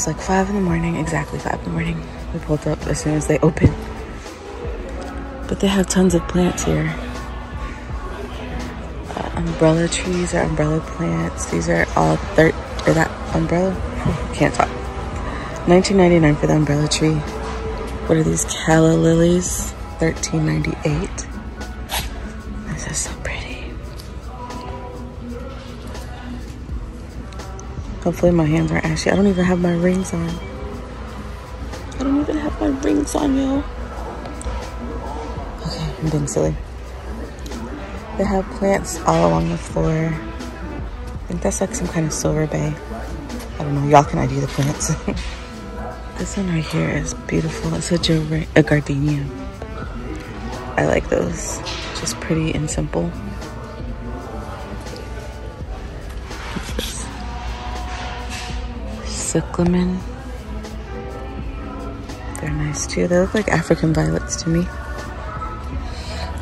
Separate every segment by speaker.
Speaker 1: It's like five in the morning, exactly five in the morning. We pulled up as soon as they opened. But they have tons of plants here. Uh, umbrella trees or umbrella plants. These are all third or that umbrella. Can't talk. 19.99 for the umbrella tree. What are these calla lilies? 13.98. Hopefully my hands aren't ashy. I don't even have my rings on. I don't even have my rings on, yo. Okay, I'm being silly. They have plants all along the floor. I think that's like some kind of silver bay. I don't know. Y'all can ID the plants. this one right here is beautiful. It's a, a gardenia. I like those. Just pretty and simple. Cyclamen. They're nice too. They look like African violets to me.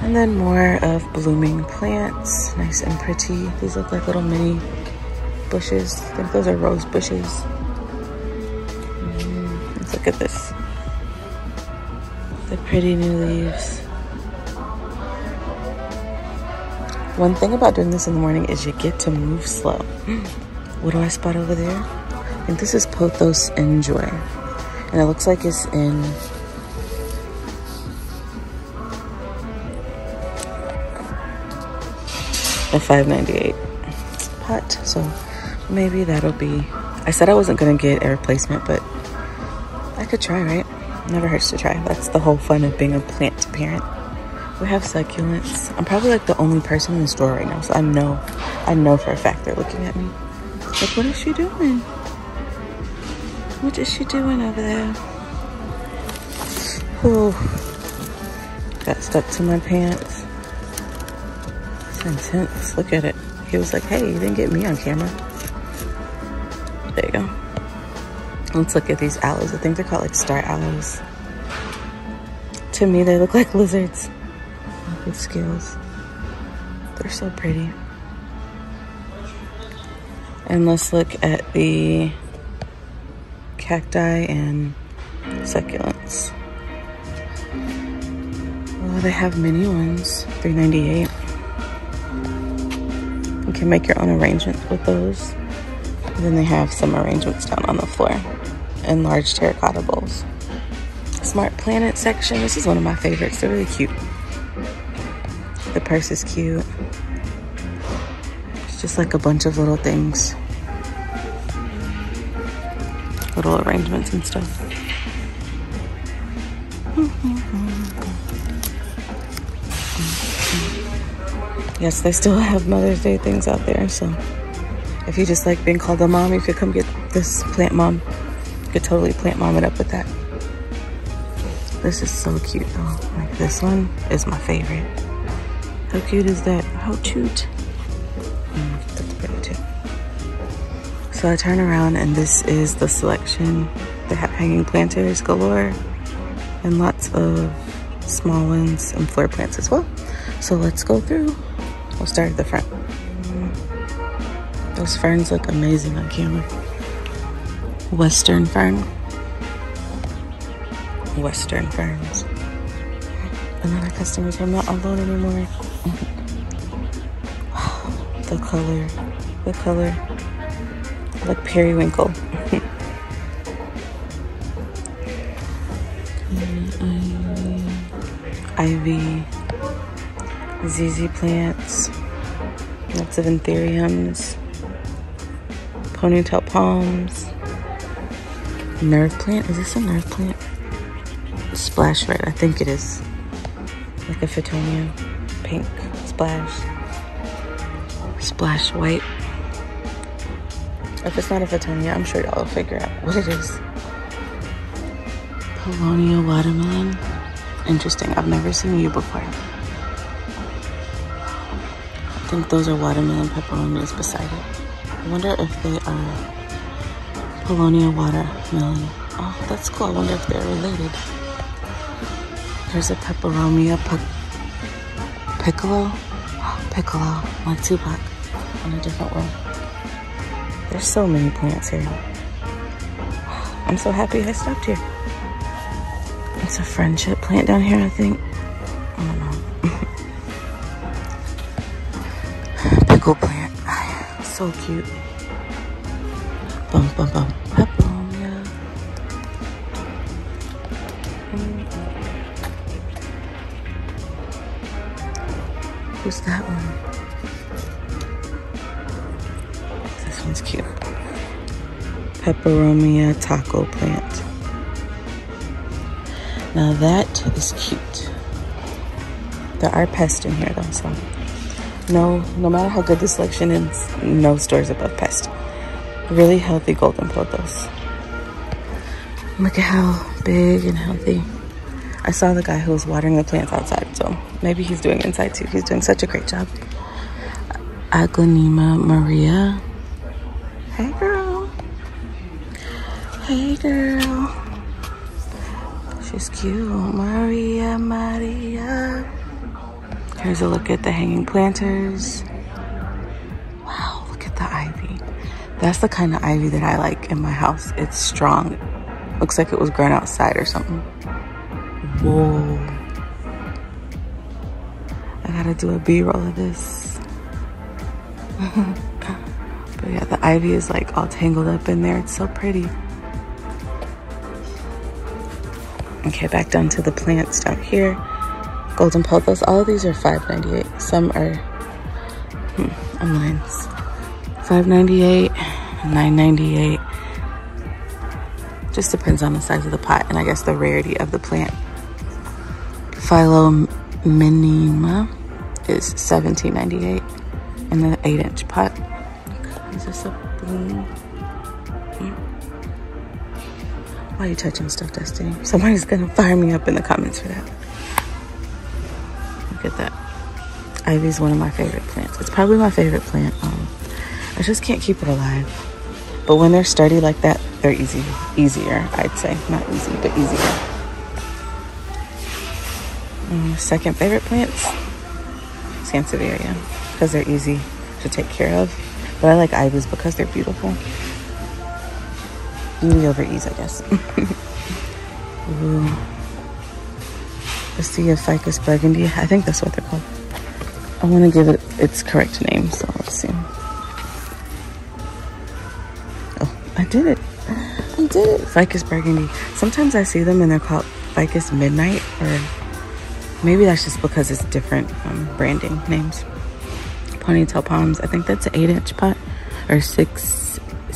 Speaker 1: And then more of blooming plants. Nice and pretty. These look like little mini bushes. I think those are rose bushes. Mm, let's look at this. The pretty new leaves. One thing about doing this in the morning is you get to move slow. What do I spot over there? Think this is Pothos N'Joy. And it looks like it's in a 598 pot. So maybe that'll be, I said I wasn't gonna get a replacement, but I could try, right? Never hurts to try. That's the whole fun of being a plant parent. We have succulents. I'm probably like the only person in the store right now, so I know, I know for a fact they're looking at me. Like, what is she doing? What is she doing over there? Oh, got stuck to my pants. It's intense. Look at it. He was like, hey, you didn't get me on camera. There you go. Let's look at these aloes. I think they're called like star aloes. To me, they look like lizards with scales. They're so pretty. And let's look at the cacti and succulents. Oh, they have mini ones, 398. You can make your own arrangements with those. And then they have some arrangements down on the floor in large terracotta bowls. Smart Planet section. This is one of my favorites. They're really cute. The purse is cute. It's just like a bunch of little things little arrangements and stuff. Yes, they still have Mother's Day things out there, so if you just like being called a mom, you could come get this plant mom. You could totally plant mom it up with that. This is so cute though. Like this one is my favorite. How cute is that? How cute. Mm, So I turn around and this is the selection. They have hanging planters galore and lots of small ones and floor plants as well. So let's go through. We'll start at the front. Those ferns look amazing on camera. Western fern. Western ferns. Another customer I'm not alone anymore. the color, the color like periwinkle. ivy, ZZ plants, lots of anthuriums, ponytail palms, nerve plant. Is this a nerve plant? Splash red, I think it is. Like a Fittonia, pink, splash, splash white. If it's not a Fittonia, I'm sure y'all will figure out what it is. Pellionia watermelon. Interesting. I've never seen you before. I think those are watermelon peperomias beside it. I wonder if they are Pellionia watermelon. Oh, that's cool. I wonder if they're related. There's a peperomia piccolo. Piccolo, like Tupac on a different one. There's so many plants here. I'm so happy I stopped here. It's a friendship plant down here, I think. I don't know. Pickle plant. So cute. Bum, bum, bum. Peponia. Who's that one? Peperomia taco plant. Now that is cute. There are pests in here though, so no, no matter how good the selection is, no stores above pest. Really healthy golden pothos. Look at how big and healthy. I saw the guy who was watering the plants outside, so maybe he's doing inside too. He's doing such a great job. Aglaonema Maria. Hey girl. Hey girl. She's cute. Maria, Maria. Here's a look at the hanging planters. Wow, look at the ivy. That's the kind of ivy that I like in my house. It's strong. Looks like it was grown outside or something. Whoa. I gotta do a B-roll of this. but yeah, the ivy is like all tangled up in there. It's so pretty. Okay, back down to the plants down here golden pothos. All of these are $5.98. Some are, hmm, I'm lines. $5.98, $9.98. Just depends on the size of the pot and I guess the rarity of the plant. Philomenema is $17.98 in the 8 inch pot. Is this a bloom? Why are you touching stuff, Destiny? Somebody's gonna fire me up in the comments for that. Look at that. Ivy is one of my favorite plants. It's probably my favorite plant. Um, I just can't keep it alive. But when they're sturdy like that, they're easy, easier, I'd say. Not easy, but easier. Um, second favorite plants, Sansevieria, because they're easy to take care of. But I like ivies because they're beautiful. Beauty over ease, I guess. Ooh. Let's see if Ficus burgundy. I think that's what they're called. I want to give it its correct name, so let's see. Oh, I did it. I did it. Ficus burgundy. Sometimes I see them and they're called Ficus midnight, or maybe that's just because it's different um, branding names. Ponytail palms. I think that's an eight inch pot or six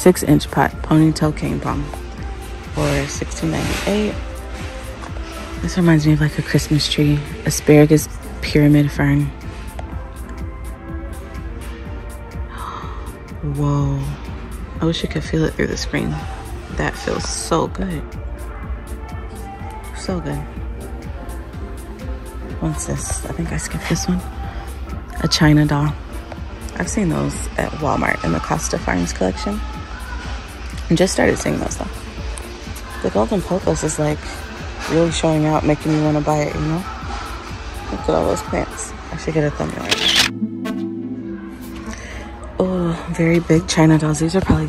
Speaker 1: six inch pot. Ponytail cane palm for sixteen ninety eight. This reminds me of like a Christmas tree. Asparagus pyramid fern. Whoa. I wish you could feel it through the screen. That feels so good. So good. What's this? I think I skipped this one. A China doll. I've seen those at Walmart in the Costa Farms collection. Just started seeing that stuff. The golden pothos is like really showing out, making me want to buy it, you know? Look at all those plants. I should get a thumbnail Oh, very big China dolls. These are probably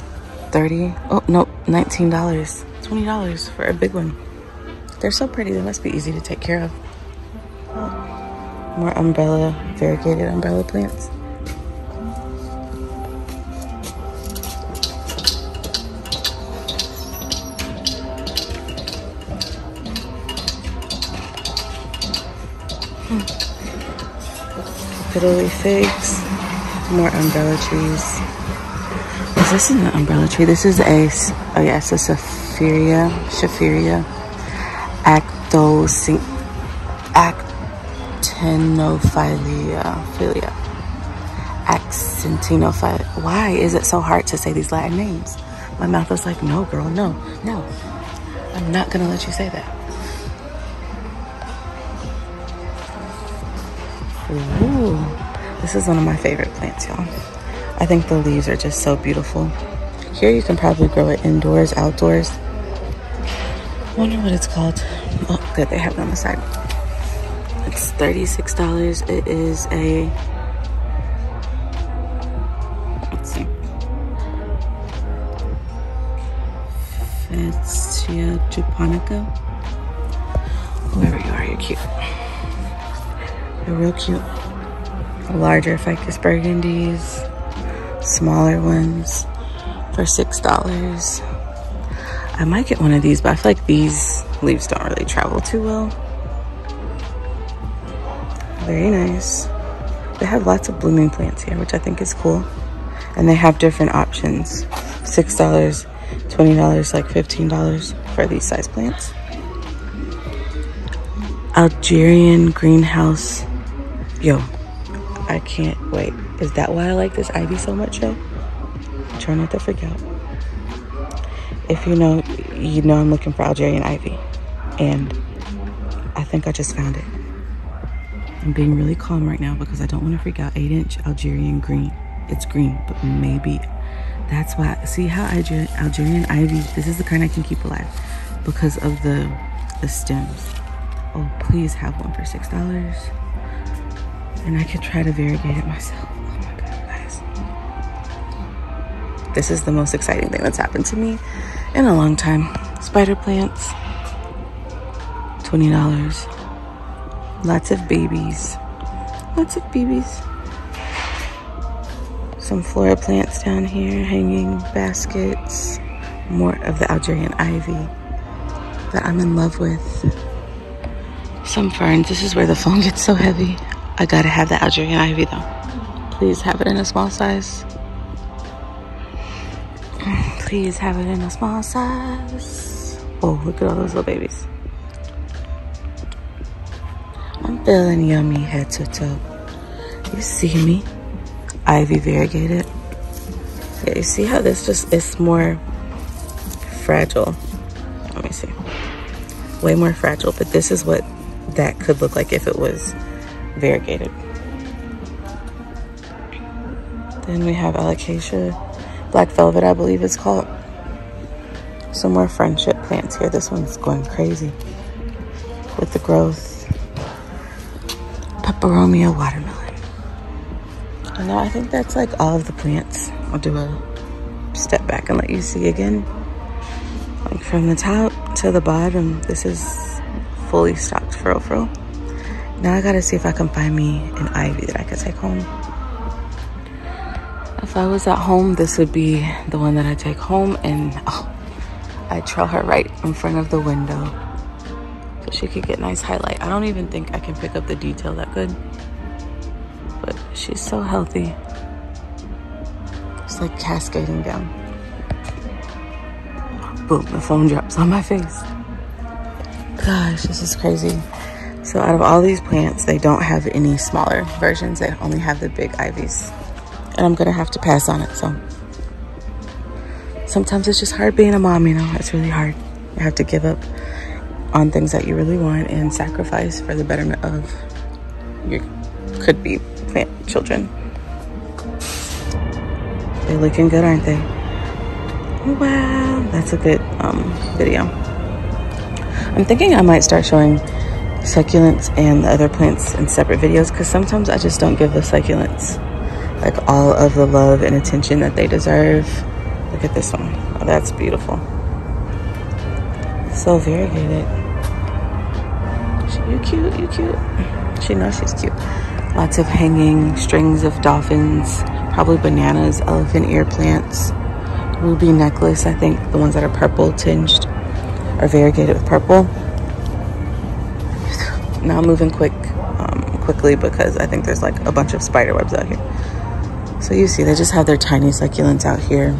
Speaker 1: 30 Oh, nope, $19. $20 for a big one. They're so pretty. They must be easy to take care of. More umbrella, variegated umbrella plants. Fiddly figs, more umbrella trees. Is this an umbrella tree? This is a, oh yes, a Saphiria, Shaphiria, Actos, Actinophilia, philia, Accentinophilia. Why is it so hard to say these Latin names? My mouth was like, no, girl, no, no. I'm not gonna let you say that. Ooh, this is one of my favorite plants, y'all. I think the leaves are just so beautiful. Here you can probably grow it indoors, outdoors. I wonder what it's called. Oh, good, they have it on the side. It's $36. It is a, let's see. It's japonica. Whoever you are, you're cute. They're real cute. Larger Ficus burgundies, smaller ones for $6. I might get one of these, but I feel like these leaves don't really travel too well. Very nice. They have lots of blooming plants here, which I think is cool. And they have different options. $6, $20, like $15 for these size plants. Algerian greenhouse. Yo, I can't wait. Is that why I like this ivy so much, yo? Try not to freak out. If you know, you know I'm looking for Algerian ivy. And I think I just found it. I'm being really calm right now because I don't want to freak out. 8 inch Algerian green. It's green, but maybe that's why. See how Algerian, Algerian ivy, this is the kind I can keep alive because of the, the stems. Oh, please have one for $6. And I could try to variegate it myself. Oh my God, guys. This is the most exciting thing that's happened to me in a long time. Spider plants, $20. Lots of babies. Lots of babies. Some flora plants down here, hanging baskets. More of the Algerian ivy that I'm in love with. Some ferns. This is where the phone gets so heavy. I gotta have the Algerian ivy though. Please have it in a small size. Please have it in a small size. Oh, look at all those little babies. I'm feeling yummy head to toe. You see me? Ivy variegated. Yeah, you see how this just is more fragile. Let me see. Way more fragile, but this is what that could look like if it was variegated. Then we have alocasia, black velvet, I believe it's called. Some more friendship plants here. This one's going crazy with the growth. Peperomia watermelon. And now I think that's like all of the plants. I'll do a step back and let you see again. Like from the top to the bottom, this is fully stocked for real, Now I gotta see if I can find me an ivy that I could take home. If I was at home, this would be the one that I take home and oh, I trail her right in front of the window so she could get nice highlight. I don't even think I can pick up the detail that good, but she's so healthy. It's like cascading down. Boom, the phone drops on my face. Gosh, this is crazy. So out of all these plants, they don't have any smaller versions. They only have the big ivies. And I'm gonna have to pass on it, so. Sometimes it's just hard being a mom, you know? It's really hard. You have to give up on things that you really want and sacrifice for the betterment of your could-be plant children. They're looking good, aren't they? Wow, that's a good um, video. I'm thinking I might start showing succulents and the other plants in separate videos because sometimes I just don't give the succulents like all of the love and attention that they deserve. Look at this one. Oh, that's beautiful. So variegated. You cute, you cute. She knows she's cute. Lots of hanging strings of dolphins, probably bananas, elephant ear plants, ruby necklace. I think the ones that are purple tinged are variegated with purple. Now I'm moving quick, um, quickly because I think there's like a bunch of spider webs out here. So you see, they just have their tiny succulents out here.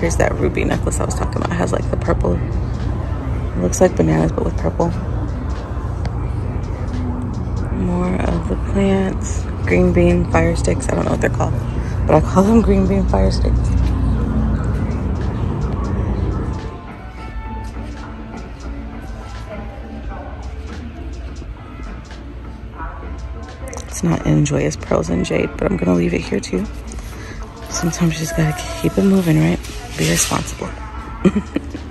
Speaker 1: Here's that ruby necklace I was talking about. It has like the purple it looks like bananas, but with purple. More of the plants. Green bean fire sticks. I don't know what they're called, but I call them green bean fire sticks. Not enjoy as pearls and jade, but I'm gonna leave it here too. Sometimes you just gotta keep it moving, right? Be responsible.